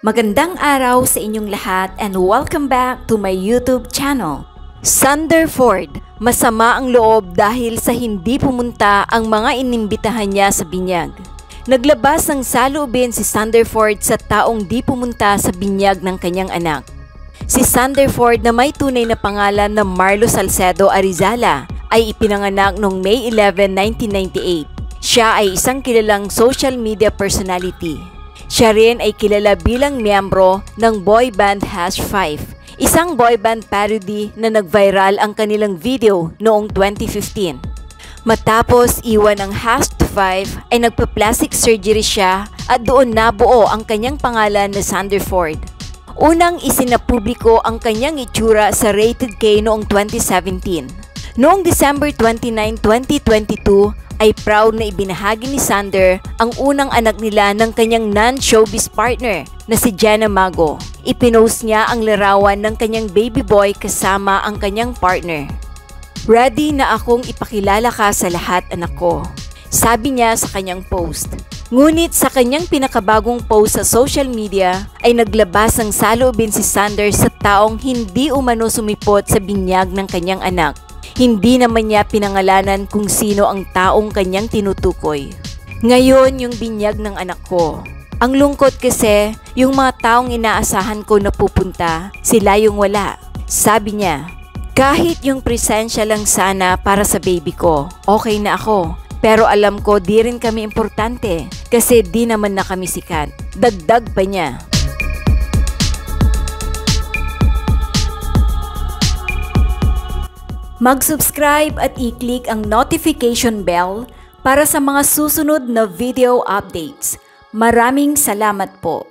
Magandang araw sa inyong lahat and welcome back to my YouTube channel. Sanderford, masama ang loob dahil sa hindi pumunta ang mga inimbitahan niya sa binyag. Naglabas ng saloobin si Sanderford sa taong di pumunta sa binyag ng kanyang anak. Si Sanderford na may tunay na pangalan na Marlo Salcedo Arizala ay ipinanganak noong May 11, 1998. Siya ay isang kilalang social media personality. Siya rin ay kilala bilang miyembro ng boy band Hash 5, isang boy band parody na nag-viral ang kanilang video noong 2015. Matapos iwan ang Hash 5 ay nagpa-plastic surgery siya at doon nabuo ang kanyang pangalan na Sanderford. Unang isinapubliko ang kanyang itsura sa Rated K noong 2017. Noong December 29, 2022 ay proud na ibinahagi ni Sander ang unang anak nila ng kanyang non-showbiz partner na si Jenna Mago. Ipinost niya ang larawan ng kanyang baby boy kasama ang kanyang partner. Ready na akong ipakilala ka sa lahat anak ko. Sabi niya sa kanyang post. Ngunit sa kanyang pinakabagong post sa social media ay naglabas ng saloobin si Sander sa taong hindi umano sumipot sa binyag ng kanyang anak. Hindi naman niya pinangalanan kung sino ang taong kanyang tinutukoy. Ngayon yung binyag ng anak ko. Ang lungkot kasi, yung mga taong inaasahan ko na pupunta, sila yung wala. Sabi niya, kahit yung presensya lang sana para sa baby ko, okay na ako. Pero alam ko di rin kami importante kasi di naman na kami sikat. Dagdag pa niya. Mag-subscribe at i-click ang notification bell para sa mga susunod na video updates. Maraming salamat po.